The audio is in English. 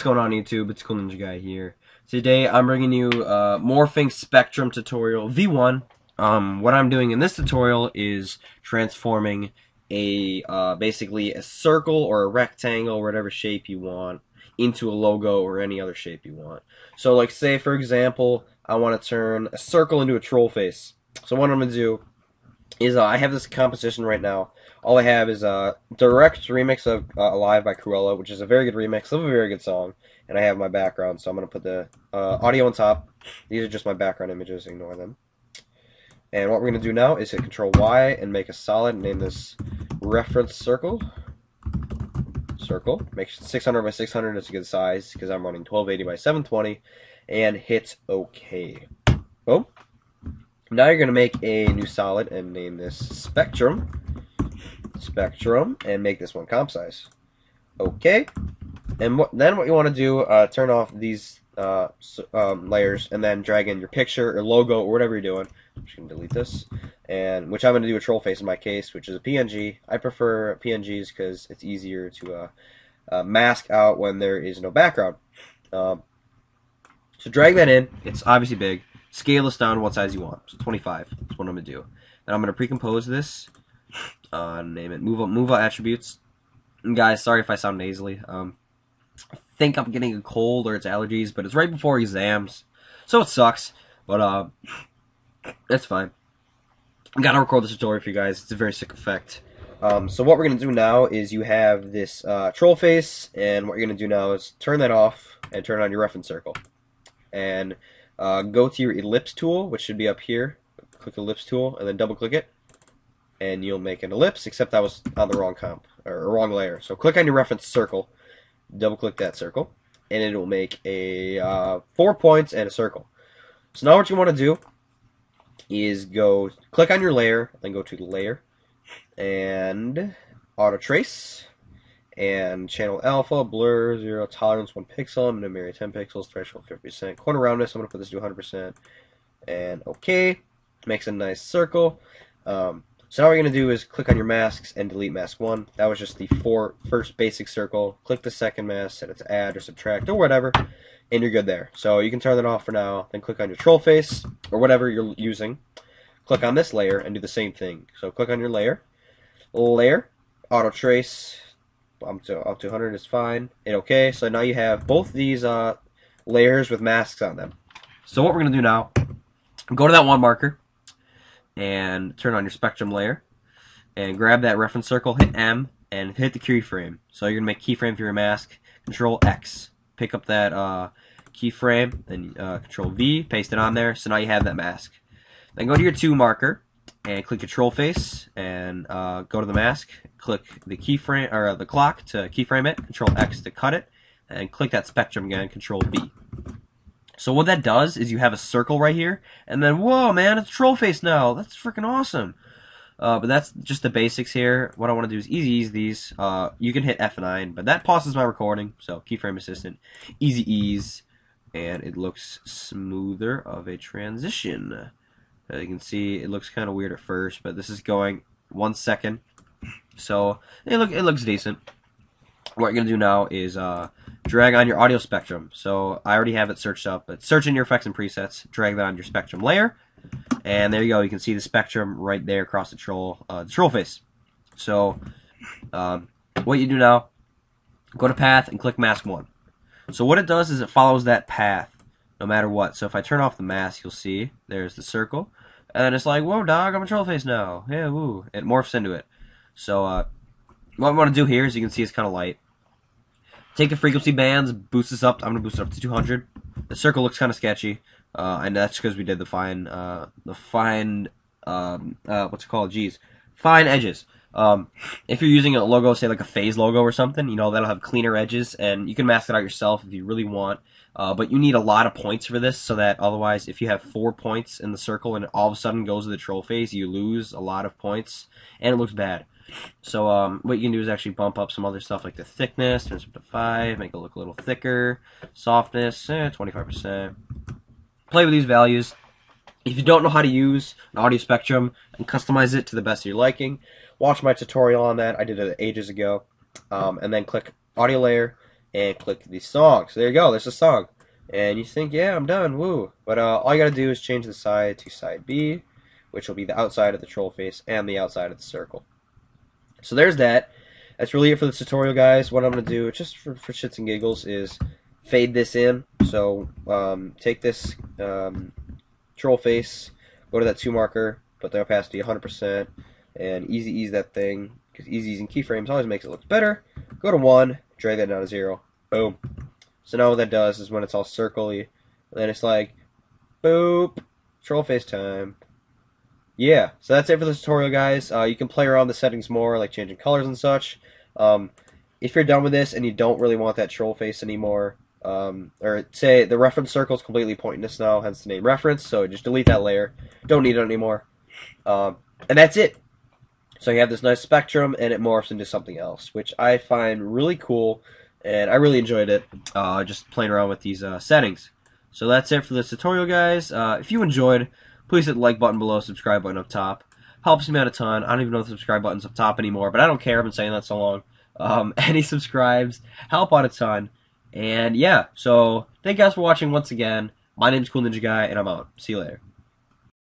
what's going on YouTube? It's Kool Ninja Guy here. Today I'm bringing you a Morphing Spectrum tutorial V1. Um, what I'm doing in this tutorial is transforming a uh, basically a circle or a rectangle, whatever shape you want, into a logo or any other shape you want. So like say for example, I want to turn a circle into a troll face. So what I'm going to do is uh, I have this composition right now. All I have is a direct remix of uh, Alive by Krewella, which is a very good remix of a very good song. And I have my background, so I'm going to put the uh, audio on top. These are just my background images, ignore them. And what we're going to do now is hit Control Y and make a solid, name this reference circle. Circle. Make 600 by 600 is a good size because I'm running 1280 by 720. And hit OK. Boom. Now you're going to make a new solid and name this Spectrum. Spectrum. And make this one comp size. Okay. And what, then what you want to do, uh, turn off these uh, um, layers and then drag in your picture or logo or whatever you're doing. I'm just going to delete this. and Which I'm going to do a troll face in my case, which is a PNG. I prefer PNGs because it's easier to uh, uh, mask out when there is no background. Um, so drag that in. It's obviously big. Scale this down what size you want. So 25 is what I'm going to do. And I'm going to pre-compose this. Uh, name it. Move, move out attributes. And guys, sorry if I sound nasally. Um, I think I'm getting a cold or it's allergies, but it's right before exams. So it sucks. But, uh, that's fine. I gotta record this tutorial for you guys. It's a very sick effect. Um, so what we're going to do now is you have this uh, troll face, and what you're going to do now is turn that off and turn on your reference circle. And uh, go to your ellipse tool, which should be up here. Click ellipse tool, and then double click it. And you'll make an ellipse, except that was on the wrong comp, or wrong layer. So click on your reference circle, double click that circle, and it will make a uh, four points and a circle. So now what you want to do is go click on your layer, then go to the layer, and auto trace, and channel alpha, blur, 0, tolerance 1 pixel, minimum area 10 pixels, threshold 50%, corner roundness, I'm going to put this to 100%, and OK, makes a nice circle. Um, so now what you're going to do is click on your masks and delete mask 1. That was just the four, first basic circle. Click the second mask, set it to add or subtract or whatever, and you're good there. So you can turn that off for now, then click on your troll face or whatever you're using. Click on this layer and do the same thing. So click on your layer, layer, auto trace, up to up to 100 is fine and okay. So now you have both these uh, layers with masks on them. So what we're gonna do now go to that one marker and turn on your spectrum layer and grab that reference circle hit M and hit the keyframe. So you're gonna make keyframe for your mask. Control X pick up that uh, keyframe then uh, control V paste it on there. So now you have that mask. Then go to your 2 marker and click control face and uh, go to the mask click the keyframe or the clock to keyframe it control X to cut it and click that spectrum again control V so what that does is you have a circle right here and then whoa man it's troll face now that's freaking awesome uh, but that's just the basics here. What I want to do is easy ease these. Uh, you can hit F9, but that pauses my recording. So keyframe assistant, easy ease, and it looks smoother of a transition. As you can see, it looks kind of weird at first, but this is going one second. So it look it looks decent. What you're gonna do now is uh, drag on your audio spectrum. So I already have it searched up, but search in your effects and presets, drag that on your spectrum layer, and there you go. You can see the spectrum right there across the troll uh, the troll face. So um, what you do now, go to path and click mask one. So what it does is it follows that path no matter what. So if I turn off the mask, you'll see there's the circle. And it's like, whoa, dog, I'm a troll face now. Yeah, woo. It morphs into it. So uh, what I want to do here is you can see it's kind of light. Take the frequency bands, boost this up. I'm going to boost it up to 200. The circle looks kind of sketchy. Uh, and that's because we did the fine, uh, the fine, um, uh, what's it called? Geez. Fine edges. Um, if you're using a logo, say like a phase logo or something, you know, that'll have cleaner edges, and you can mask it out yourself if you really want. Uh, but you need a lot of points for this, so that otherwise, if you have four points in the circle and it all of a sudden goes to the troll phase, you lose a lot of points, and it looks bad. So um, what you can do is actually bump up some other stuff like the thickness, turn it up to 5, make it look a little thicker, softness, eh, 25%. Play with these values. If you don't know how to use an audio spectrum and customize it to the best of your liking, watch my tutorial on that. I did it ages ago. Um, and then click audio layer, and click the song. So there you go, there's a song. And you think, yeah, I'm done, woo. But uh, all you gotta do is change the side to side B, which will be the outside of the troll face and the outside of the circle. So there's that. That's really it for the tutorial, guys. What I'm going to do, just for, for shits and giggles, is fade this in. So um, take this um, troll face, go to that 2 marker, put the opacity 100%, and easy ease that thing, because easy easing keyframes always makes it look better. Go to 1, drag that down to 0. Boom. So now what that does is when it's all circly, then it's like, boop, troll face time yeah, so that's it for the tutorial, guys. Uh, you can play around the settings more, like changing colors and such. Um, if you're done with this and you don't really want that troll face anymore, um, or say the reference circle is completely pointless now, hence the name reference, so just delete that layer. Don't need it anymore. Um, and that's it. So you have this nice spectrum, and it morphs into something else, which I find really cool, and I really enjoyed it, uh, just playing around with these uh, settings. So that's it for this tutorial, guys. Uh, if you enjoyed, please hit the like button below, subscribe button up top. Helps me out a ton. I don't even know the subscribe button's up top anymore, but I don't care. I've been saying that so long. Um, any subscribes help out a ton. And yeah, so thank you guys for watching once again. My name's Kool Ninja Guy, and I'm out. See you later.